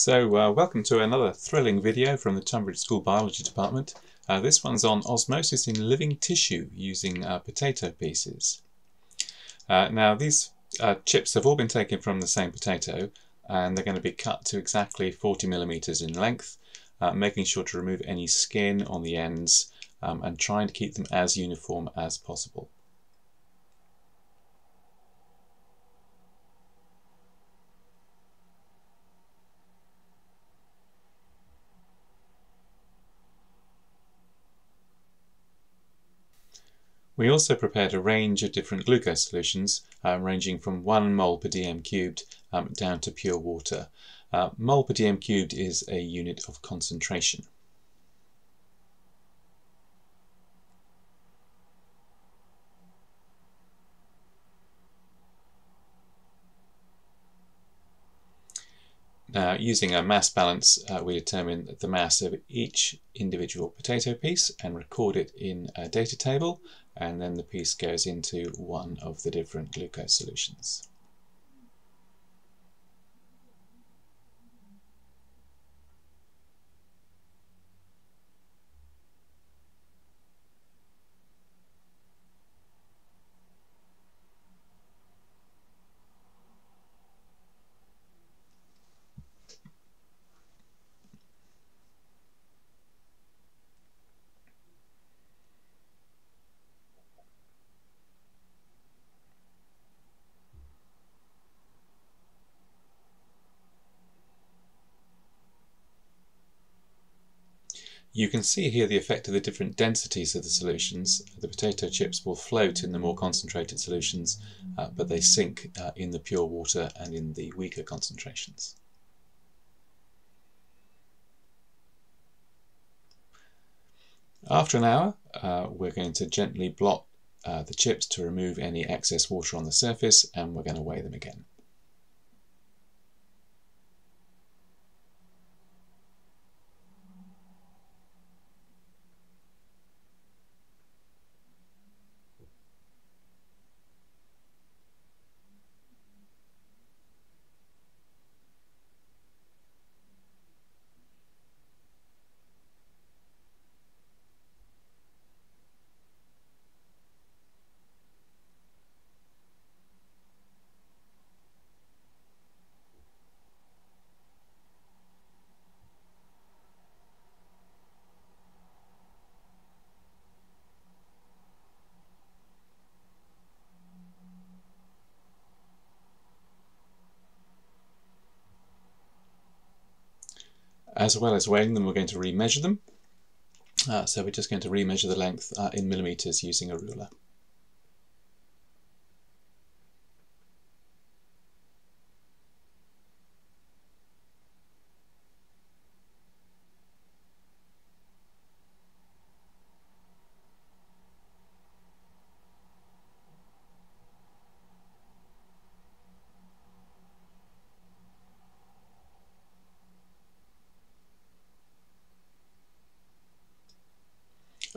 So uh, welcome to another thrilling video from the Tonbridge School Biology Department. Uh, this one's on osmosis in living tissue using uh, potato pieces. Uh, now these uh, chips have all been taken from the same potato and they're going to be cut to exactly 40 millimeters in length, uh, making sure to remove any skin on the ends um, and trying to keep them as uniform as possible. We also prepared a range of different glucose solutions, uh, ranging from 1 mole per dm cubed um, down to pure water. Uh, mole per dm cubed is a unit of concentration. Now, using a mass balance, uh, we determine the mass of each individual potato piece and record it in a data table, and then the piece goes into one of the different glucose solutions. You can see here the effect of the different densities of the solutions. The potato chips will float in the more concentrated solutions, uh, but they sink uh, in the pure water and in the weaker concentrations. After an hour, uh, we're going to gently blot uh, the chips to remove any excess water on the surface and we're going to weigh them again. As well as weighing them, we're going to remeasure them. Uh, so we're just going to remeasure the length uh, in millimeters using a ruler.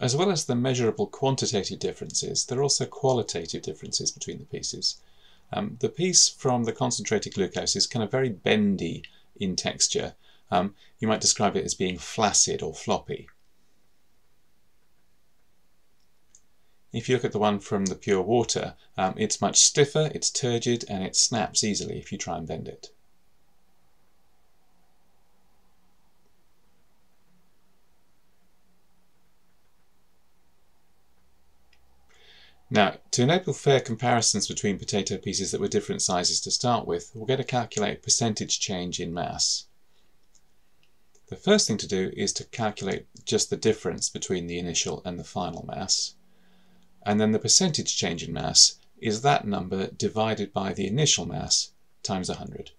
As well as the measurable quantitative differences, there are also qualitative differences between the pieces. Um, the piece from the concentrated glucose is kind of very bendy in texture. Um, you might describe it as being flaccid or floppy. If you look at the one from the pure water, um, it's much stiffer, it's turgid, and it snaps easily if you try and bend it. Now, to enable fair comparisons between potato pieces that were different sizes to start with, we're going to calculate percentage change in mass. The first thing to do is to calculate just the difference between the initial and the final mass. And then the percentage change in mass is that number divided by the initial mass times 100.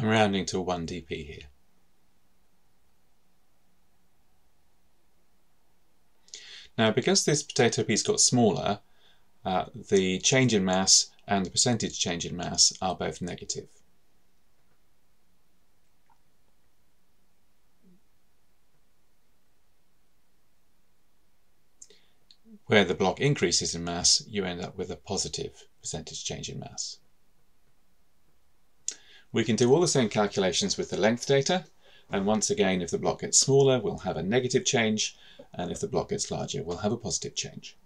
I'm rounding to 1 dp here. Now because this potato piece got smaller, uh, the change in mass and the percentage change in mass are both negative. Where the block increases in mass, you end up with a positive percentage change in mass. We can do all the same calculations with the length data, and once again, if the block gets smaller, we'll have a negative change, and if the block gets larger, we'll have a positive change.